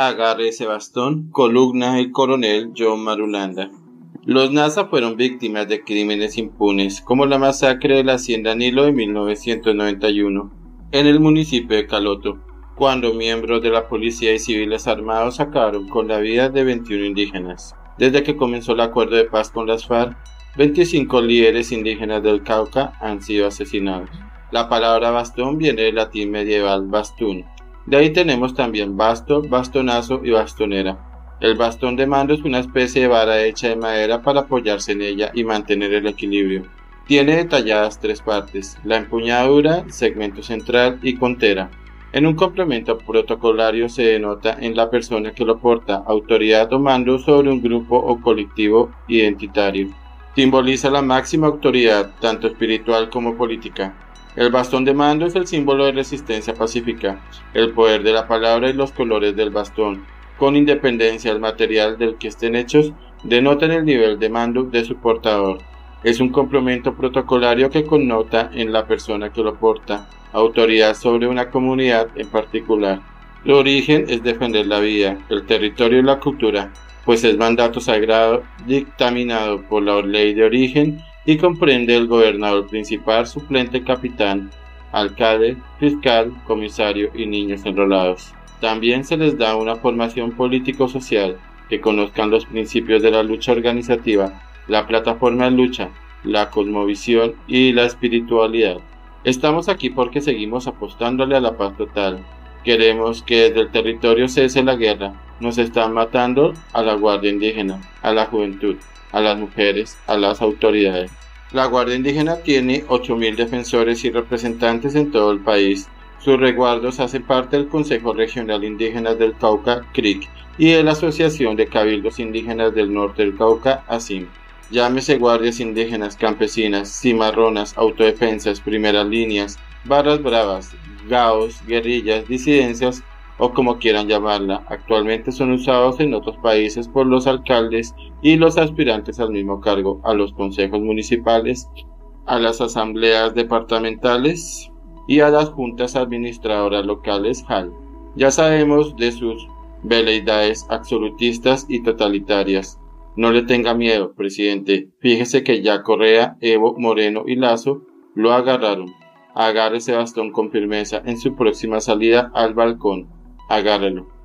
Agarre ese bastón, columna el coronel John Marulanda. Los NASA fueron víctimas de crímenes impunes, como la masacre de la Hacienda Nilo de 1991, en el municipio de Caloto, cuando miembros de la policía y civiles armados acabaron con la vida de 21 indígenas. Desde que comenzó el acuerdo de paz con las FARC, 25 líderes indígenas del Cauca han sido asesinados. La palabra bastón viene del latín medieval bastún, de ahí tenemos también basto, bastonazo y bastonera. El bastón de mando es una especie de vara hecha de madera para apoyarse en ella y mantener el equilibrio. Tiene detalladas tres partes, la empuñadura, segmento central y contera. En un complemento protocolario se denota en la persona que lo porta autoridad o mando sobre un grupo o colectivo identitario. Simboliza la máxima autoridad, tanto espiritual como política. El bastón de mando es el símbolo de resistencia pacífica, el poder de la palabra y los colores del bastón, con independencia del material del que estén hechos, denotan el nivel de mando de su portador. Es un complemento protocolario que connota en la persona que lo porta autoridad sobre una comunidad en particular. Su origen es defender la vida, el territorio y la cultura, pues es mandato sagrado dictaminado por la ley de origen y comprende el gobernador principal, suplente, capitán, alcalde, fiscal, comisario y niños enrolados. También se les da una formación político-social, que conozcan los principios de la lucha organizativa, la plataforma de lucha, la cosmovisión y la espiritualidad. Estamos aquí porque seguimos apostándole a la paz total. Queremos que desde el territorio cese la guerra. Nos están matando a la Guardia Indígena, a la juventud, a las mujeres, a las autoridades. La Guardia Indígena tiene 8.000 defensores y representantes en todo el país. Sus resguardos hacen parte del Consejo Regional Indígena del Cauca, CRIC, y de la Asociación de Cabildos Indígenas del Norte del Cauca, ASIM. Llámese guardias indígenas, campesinas, cimarronas, autodefensas, primeras líneas, barras bravas, gaos, guerrillas, disidencias o como quieran llamarla, actualmente son usados en otros países por los alcaldes y los aspirantes al mismo cargo, a los consejos municipales, a las asambleas departamentales y a las juntas administradoras locales HAL. Ya sabemos de sus veleidades absolutistas y totalitarias. No le tenga miedo, presidente. Fíjese que ya Correa, Evo, Moreno y Lazo lo agarraron. Agarre ese bastón con firmeza. En su próxima salida al balcón agárrelo